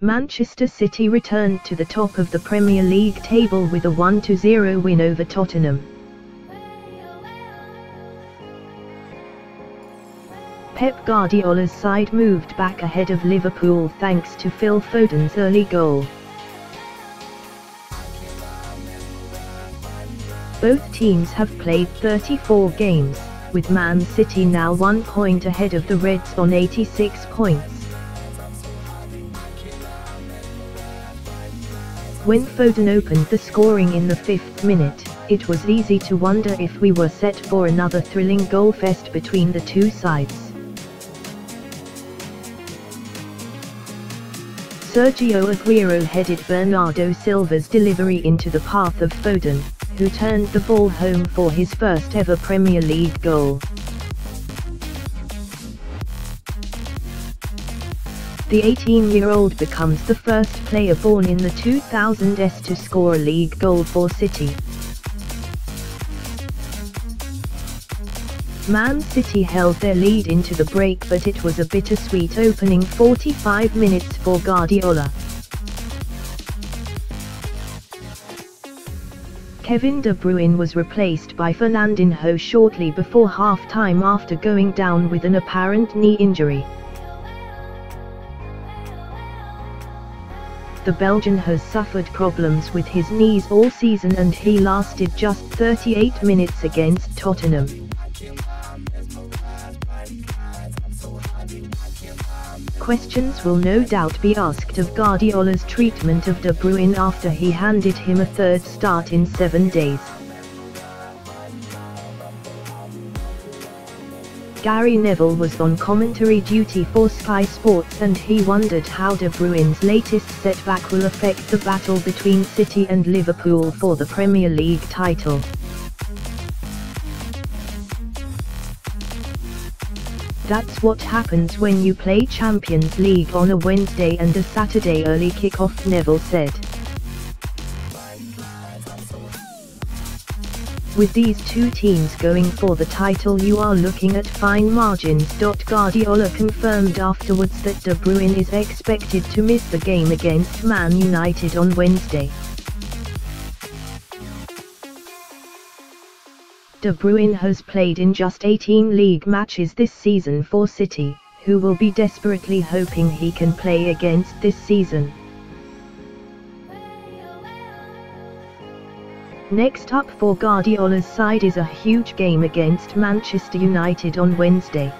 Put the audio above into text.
Manchester City returned to the top of the Premier League table with a 1-0 win over Tottenham. Pep Guardiola's side moved back ahead of Liverpool thanks to Phil Foden's early goal. Both teams have played 34 games, with Man City now one point ahead of the Reds on 86 points. When Foden opened the scoring in the fifth minute, it was easy to wonder if we were set for another thrilling goal fest between the two sides. Sergio Aguero headed Bernardo Silva's delivery into the path of Foden, who turned the ball home for his first ever Premier League goal. The 18-year-old becomes the first player born in the 2000s to score a league goal for City. Man City held their lead into the break but it was a bittersweet opening 45 minutes for Guardiola. Kevin De Bruyne was replaced by Fernandinho shortly before half-time after going down with an apparent knee injury. The Belgian has suffered problems with his knees all season and he lasted just 38 minutes against Tottenham. Questions will no doubt be asked of Guardiola's treatment of De Bruyne after he handed him a third start in seven days. Gary Neville was on commentary duty for Sky Sports and he wondered how De Bruyne's latest setback will affect the battle between City and Liverpool for the Premier League title. That's what happens when you play Champions League on a Wednesday and a Saturday early kickoff Neville said. With these two teams going for the title you are looking at fine margins. Guardiola confirmed afterwards that De Bruyne is expected to miss the game against Man United on Wednesday. De Bruyne has played in just 18 league matches this season for City, who will be desperately hoping he can play against this season. Next up for Guardiola's side is a huge game against Manchester United on Wednesday.